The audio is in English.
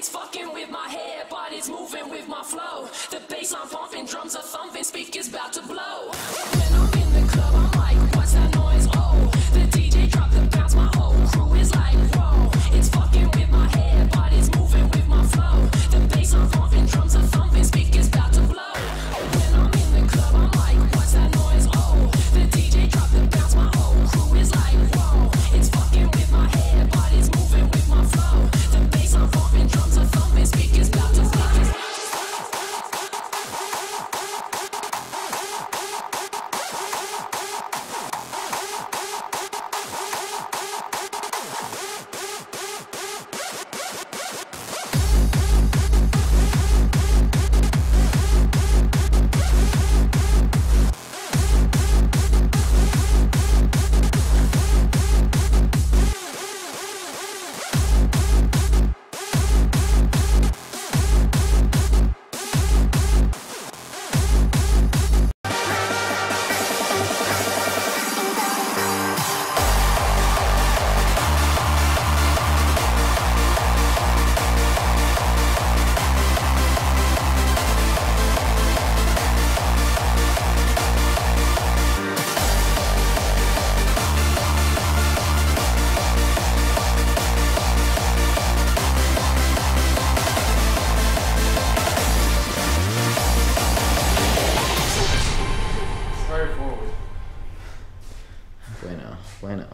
It's fucking with my head, but it's moving with my flow. The bass I'm pumping, drums are thumping, speakers about to blow. Bueno, bueno.